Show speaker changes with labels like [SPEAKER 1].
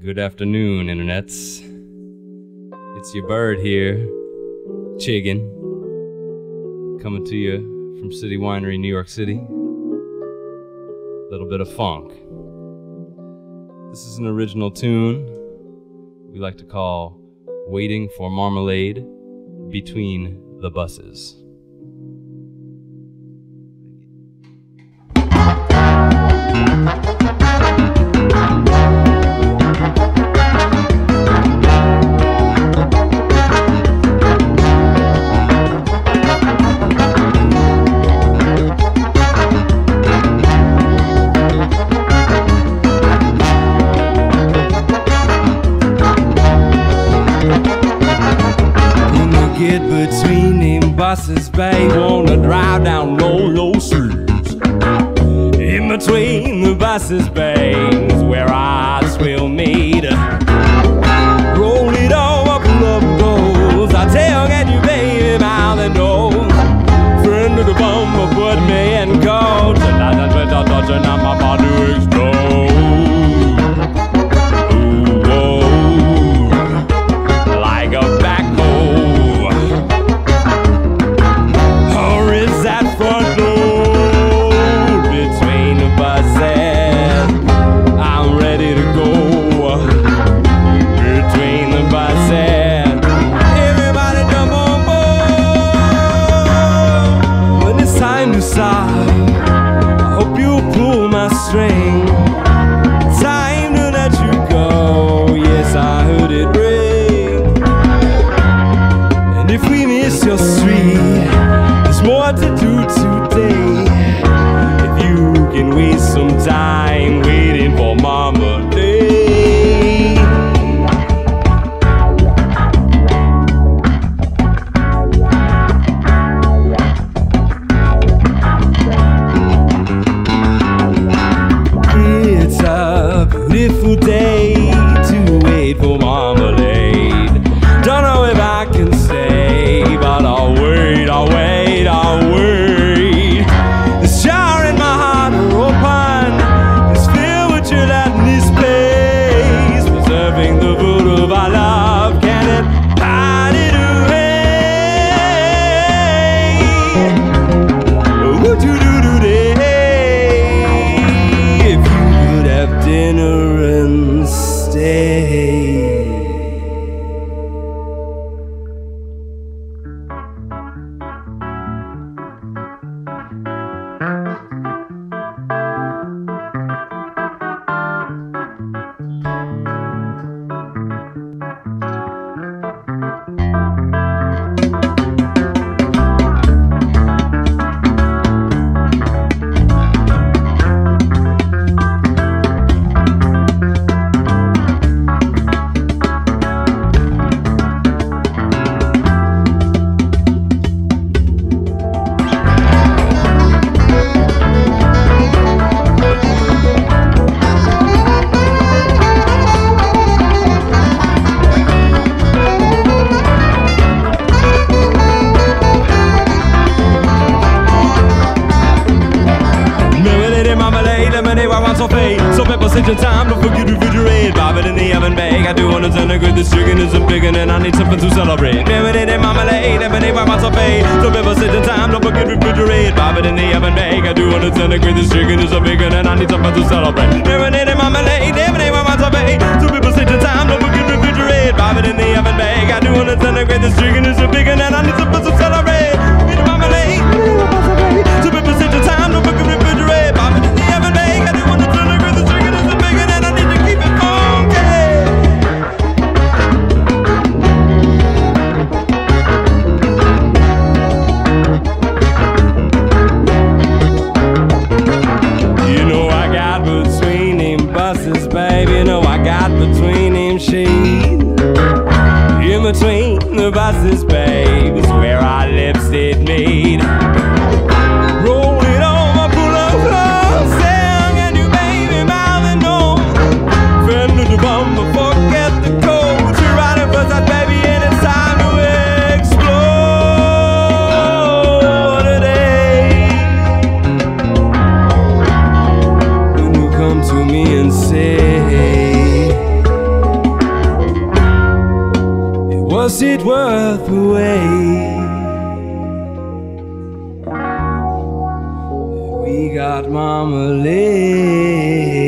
[SPEAKER 1] Good afternoon, internets. It's your bird here, Chiggin, coming to you from City Winery, New York City. A little bit of funk. This is an original tune we like to call Waiting for Marmalade Between the Buses.
[SPEAKER 2] Buses, babe. Wanna drive down low, low streets. In between the buses, babe, I hope you pull my string. Time to let you go. Yes, I heard it ring. And if we miss your there's more to do today. If you can waste some time stay? Lemonade, why want so fade? So pepper, sit your time, don't forget to refrigerate. Bob it in the oven bag, I do want to centigrade. This chicken isn't big and I need something to celebrate. Marmalade and marmalade, lemonade, why want so fade? So pepper, sit your time, don't forget to refrigerate. Bob it in the oven bag, I do want to centigrade. This chicken is a big and I need something to celebrate. Buses, babe, is where our lips did meet. Roll it over, pull up close, sing, forget the code. You're riding for that baby, and it's time to. When you come to me and say was it worth the wait? We got Mama late.